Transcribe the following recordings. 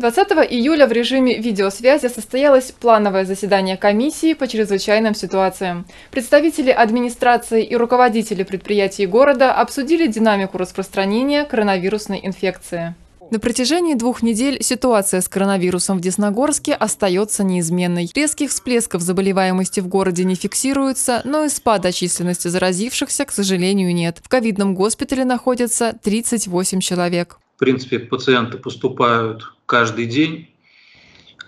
20 июля в режиме видеосвязи состоялось плановое заседание комиссии по чрезвычайным ситуациям. Представители администрации и руководители предприятий города обсудили динамику распространения коронавирусной инфекции. На протяжении двух недель ситуация с коронавирусом в Десногорске остается неизменной. Резких всплесков заболеваемости в городе не фиксируется, но и спада численности заразившихся, к сожалению, нет. В ковидном госпитале находится 38 человек. В принципе, пациенты поступают каждый день.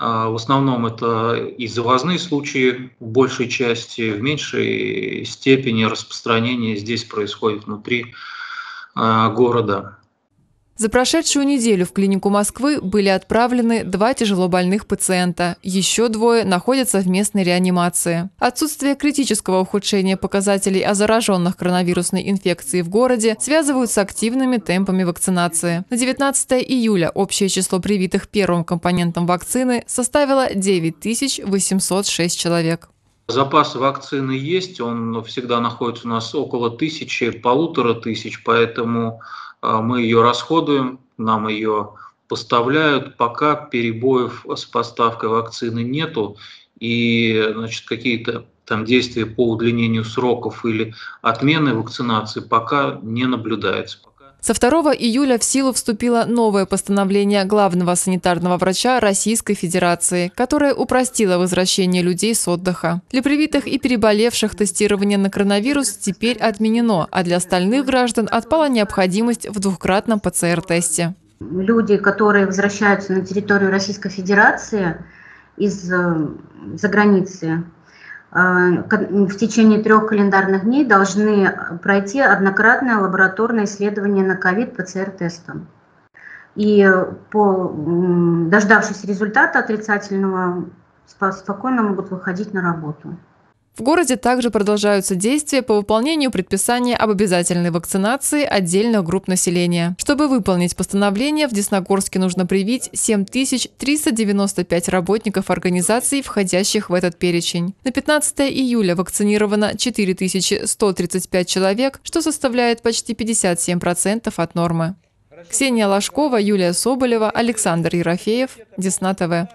А, в основном это и завозные случаи в большей части, в меньшей степени распространение здесь происходит внутри а, города. За прошедшую неделю в клинику Москвы были отправлены два тяжелобольных пациента. Еще двое находятся в местной реанимации. Отсутствие критического ухудшения показателей о зараженных коронавирусной инфекцией в городе связывают с активными темпами вакцинации. На 19 июля общее число привитых первым компонентом вакцины составило 9806 человек. Запас вакцины есть, он всегда находится у нас около тысячи, полутора тысяч, поэтому мы ее расходуем, нам ее поставляют, пока перебоев с поставкой вакцины нету, и значит, какие-то там действия по удлинению сроков или отмены вакцинации пока не наблюдается. Со 2 июля в силу вступило новое постановление главного санитарного врача Российской Федерации, которое упростило возвращение людей с отдыха. Для привитых и переболевших тестирование на коронавирус теперь отменено, а для остальных граждан отпала необходимость в двухкратном ПЦР-тесте. Люди, которые возвращаются на территорию Российской Федерации из-за э, границы, в течение трех календарных дней должны пройти однократное лабораторное исследование на ковид ПЦР-тестом. И по, дождавшись результата отрицательного, спокойно могут выходить на работу. В городе также продолжаются действия по выполнению предписания об обязательной вакцинации отдельных групп населения. Чтобы выполнить постановление, в Десногорске нужно привить 7395 работников организаций, входящих в этот перечень. На 15 июля вакцинировано 4135 человек, что составляет почти 57% от нормы. Ксения Ложкова, Юлия Соболева, Александр Ерофеев, Десна ТВ.